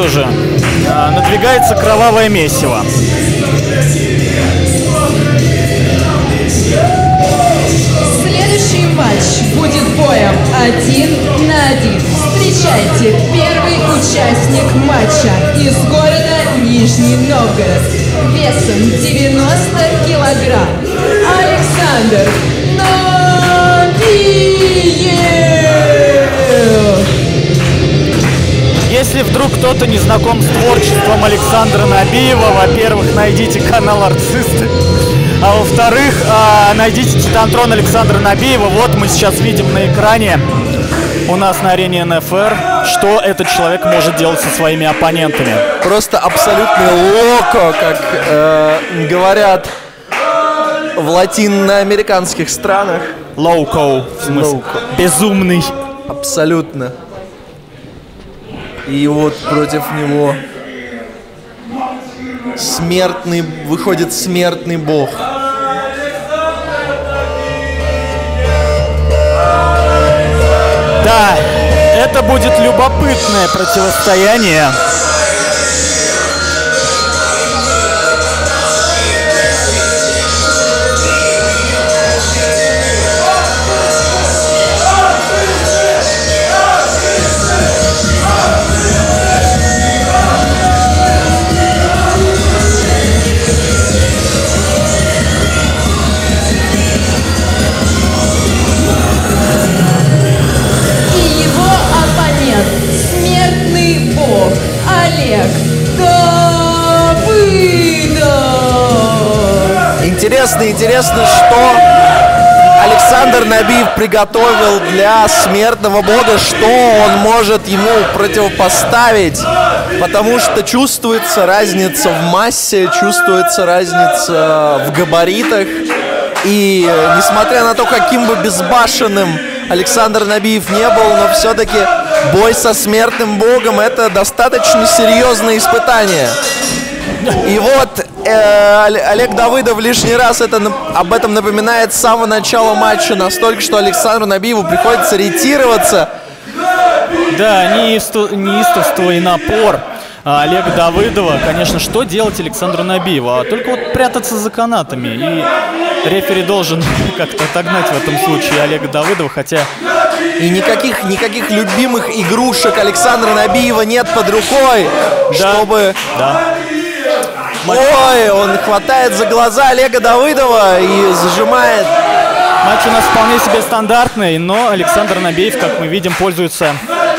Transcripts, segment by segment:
уже. А, надвигается кровавое месиво. Следующий матч будет боем один на один. Встречайте, первый участник матча из города Нижний Новгород. Весом 90 килограмм. Александр Если вдруг кто-то не знаком с творчеством Александра Набиева, во-первых, найдите канал «Артисты», а во-вторых, а, найдите Титантрон Александра Набиева. Вот мы сейчас видим на экране у нас на арене НФР, что этот человек может делать со своими оппонентами. Просто абсолютный локо, как э, говорят в латиноамериканских странах. Лоуко, в смысле, Лоуко. безумный. Абсолютно. И вот против него смертный, выходит смертный бог. Да, это будет любопытное противостояние. Интересно, интересно, что Александр Набиев приготовил для смертного бога, что он может ему противопоставить, потому что чувствуется разница в массе, чувствуется разница в габаритах. И несмотря на то, каким бы безбашенным Александр Набиев не был, но все-таки бой со смертным богом это достаточно серьезное испытание. И вот э, Оле- Олег Давыдов лишний раз это, об этом напоминает с самого начала матча, настолько, что Александру Набиеву приходится ретироваться. Да, неисто- неистовство и напор а, Олега Давыдова. Конечно, что делать Александру Набиеву? А только вот прятаться за канатами. И рефери должен как-то отогнать в этом случае Олега Давыдова, хотя И никаких, никаких любимых игрушек Александра Набиева нет под рукой, Да. чтобы... да, Ой, он хватает за глаза Олега Давыдова и зажимает. матч у нас вполне себе стандартный, но Александр Набиев, как мы видим, пользуется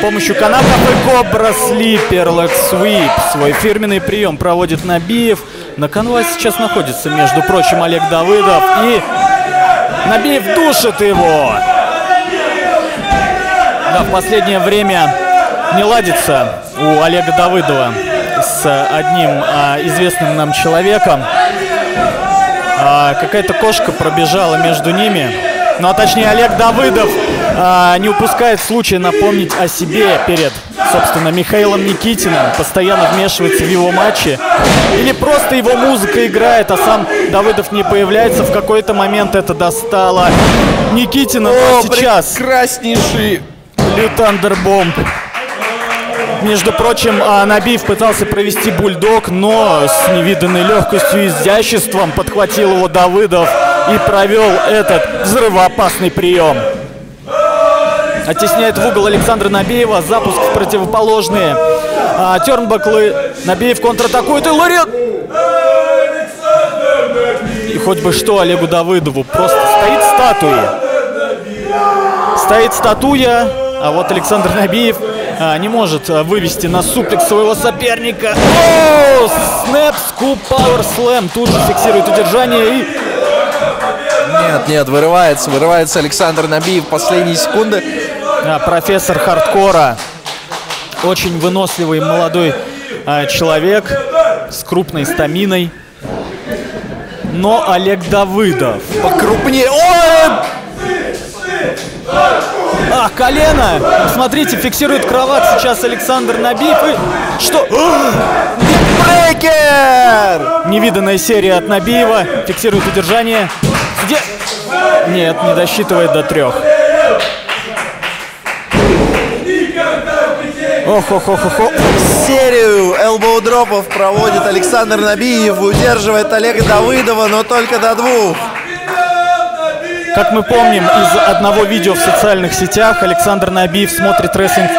помощью канатов и Кобра Слипер Sweep. Свой фирменный прием проводит Набиев. На конвой сейчас находится, между прочим, Олег Давыдов. И Набиев душит его. Да, в последнее время не ладится у Олега Давыдова с одним а, известным нам человеком. А, какая-то кошка пробежала между ними. Ну а точнее Олег Давыдов а, не упускает случая напомнить о себе перед, собственно, Михаилом Никитиным. Постоянно вмешивается в его матчи. Или просто его музыка играет, а сам Давыдов не появляется. В какой-то момент это достало Никитина. О, сейчас прекраснейший Лютандербомб. Между прочим, а, Набиев пытался провести бульдог, но с невиданной легкостью и изяществом подхватил его Давыдов и провел этот взрывоопасный прием. Оттесняет в угол Александра Набиева, запуск в противоположные. А, тернбаклы, Набиев контратакует и Ларет. И хоть бы что Олегу Давыдову, просто стоит статуя. Стоит статуя, а вот Александр Набиев а, не может а, вывести на суплекс своего соперника. О, снэп, скуп, пауэр слэм. Тут же фиксирует удержание и Нет, нет, вырывается, вырывается Александр Набиев в последние секунды. а, профессор хардкора. Очень выносливый молодой а, человек с крупной стаминой. Но Олег Давыдов. Покрупнее. Ой! А, колено! Смотрите, фиксирует кровать сейчас Александр Набиев. И что? Брейкер! Невиданная серия от Набиева. Фиксирует удержание. Где? Нет, не досчитывает до трех. Ох, ох, ох, ох. Серию элбоу дропов проводит Александр Набиев, удерживает Олега Давыдова, но только до двух. Как мы помним из одного видео в социальных сетях, Александр Набиев смотрит рестлинг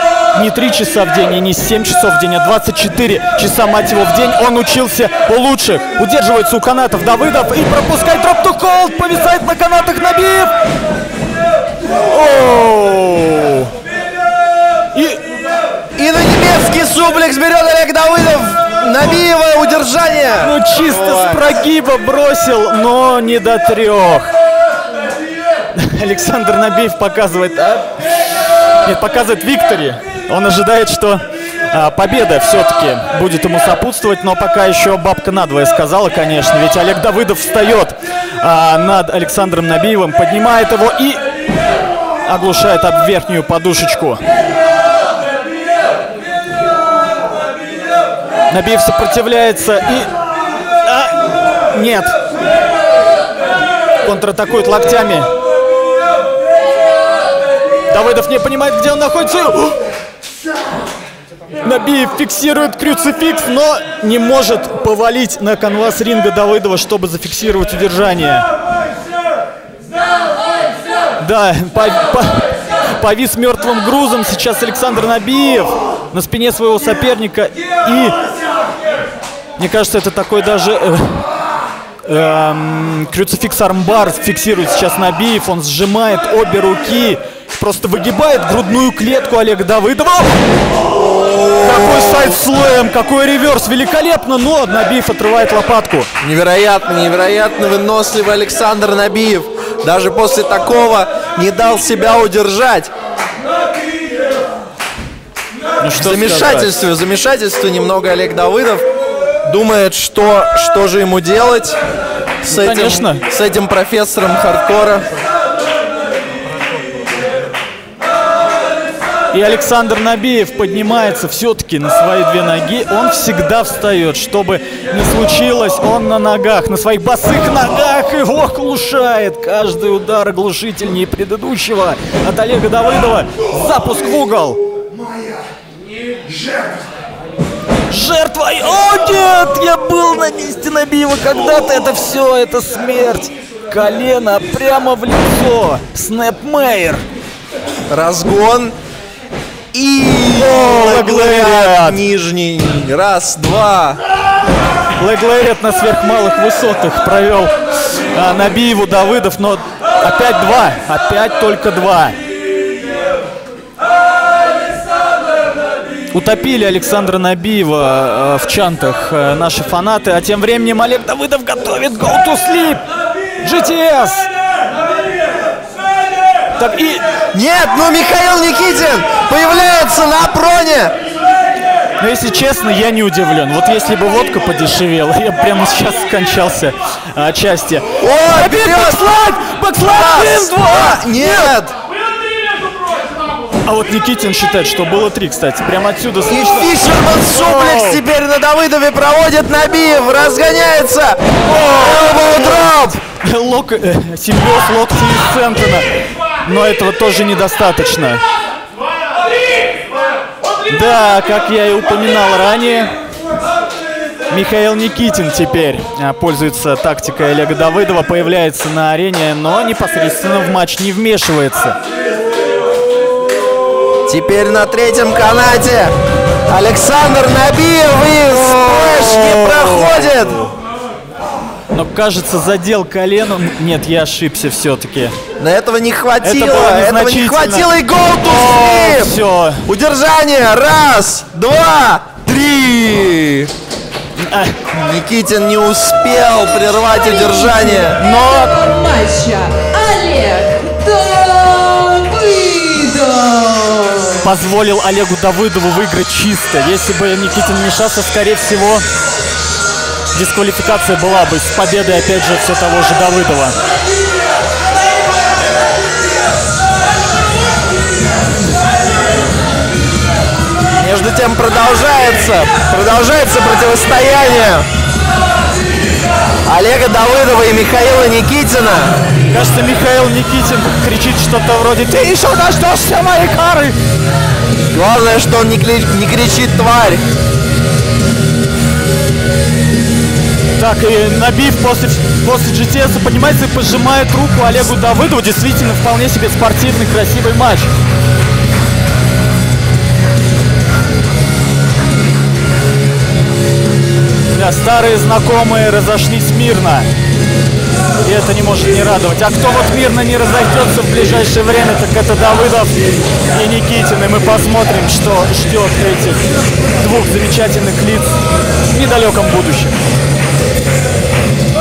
не 3 часа в день и не 7 часов в день, а 24 часа, мать его, в день. Он учился у лучших. Удерживается у канатов Давыдов и пропускает дроп to hold. Повисает на канатах Набиев. Оу. И И на немецкий суплекс берет Олег Давыдов. Набиева удержание. ну чисто с прогиба бросил, но не до трех. Александр Набиев показывает, а? Нет, показывает Виктори. Он ожидает, что а, победа все-таки будет ему сопутствовать, но пока еще бабка надвое сказала, конечно, ведь Олег Давыдов встает а, над Александром Набиевым, поднимает его и оглушает об верхнюю подушечку. Набиев сопротивляется и... А, нет. Контратакует локтями. Давыдов не понимает, где он находится. Набиев фиксирует крюцификс, но не может повалить на канвас ринга Давыдова, чтобы зафиксировать удержание. Да, по- по- повис мертвым грузом сейчас Александр Набиев на спине своего соперника. И мне кажется, это такой даже э, эм, крюцификс армбар фиксирует сейчас Набиев. Он сжимает обе руки, просто выгибает грудную клетку Олега Давыдова. Какой сайд-слэм, какой реверс, великолепно, но Набиев отрывает лопатку. Невероятно, невероятно выносливый Александр Набиев. Даже после такого не дал себя удержать. Ну, что В замешательстве, в замешательстве немного Олег Давыдов думает, что, что же ему делать с, этим, конечно. с этим профессором хардкора. И Александр Набиев поднимается все-таки на свои две ноги. Он всегда встает, чтобы не случилось. Он на ногах, на своих босых ногах его оглушает. Каждый удар оглушительнее предыдущего от Олега Давыдова. Запуск в угол. Жертва! О, нет! Я был на месте Набиева когда-то. Это все, это смерть. Колено прямо в лицо. Снэпмейер. Разгон. И Лаглэриат. нижний. Раз, два. Леглэрит на сверхмалых высотах провел а, Набиеву Давыдов, но опять два, опять только два. Утопили Александра Набиева э, в чантах э, наши фанаты, а тем временем Олег Давыдов готовит Go to Sleep GTS. Так и Нет, ну Михаил Никитин появляется на проне. Но если честно, я не удивлен. Вот если бы водка подешевела, я прямо сейчас скончался а, отчасти. О, вперед! Один, два! два. Нет! А вот Никитин считает, что было три, кстати. Прямо отсюда И слышно. Фишерман суплекс теперь на Давыдове проводит Набиев. Разгоняется. Elbow дроп. Лок, э, симбиоз локти из Сентона. Но этого тоже недостаточно. Да, как я и упоминал ранее, Михаил Никитин теперь а, пользуется тактикой Олега Давыдова, появляется на арене, но непосредственно в матч не вмешивается. Теперь на третьем канате Александр Набиев и не проходит. Но, кажется, задел коленом. Нет, я ошибся все-таки. Но этого не хватило. Это было этого не хватило и гол. Все. Удержание. Раз, два, три. Никитин не успел прервать удержание. Но матча Олег Давыдов. позволил Олегу Давыдову выиграть чисто. Если бы Никитин вмешался, скорее всего, дисквалификация была бы с победой, опять же, все того же Давыдова. Между тем продолжается, продолжается противостояние Олега Давыдова и Михаила Никитина. Кажется, Михаил Никитин кричит что-то вроде «Ты еще дождешься моей кары!» Главное, что он не, кли- не кричит тварь. Так, и Набив после, после GTS поднимается и пожимает руку Олегу Давыдову. Действительно, вполне себе спортивный, красивый матч. Да, старые знакомые разошлись мирно. И это не может не радовать. А кто вот мирно не разойдется в ближайшее время, так это Давыдов и Никитин. И мы посмотрим, что ждет этих двух замечательных лиц в недалеком будущем. Thank you.